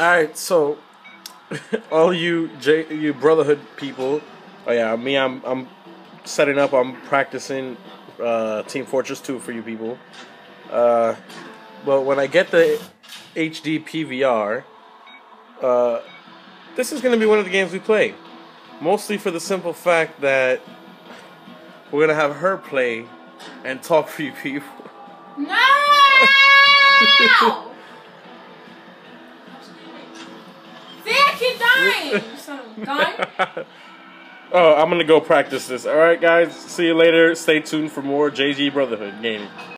All right, so all you J, you Brotherhood people, oh yeah, me, I'm I'm setting up. I'm practicing uh, Team Fortress 2 for you people. Uh, but when I get the HD PVR, uh, this is going to be one of the games we play. Mostly for the simple fact that we're going to have her play and talk for you people. No! keep dying. Son of a gun. Oh, I'm gonna go practice this. All right, guys. See you later. Stay tuned for more JG Brotherhood gaming.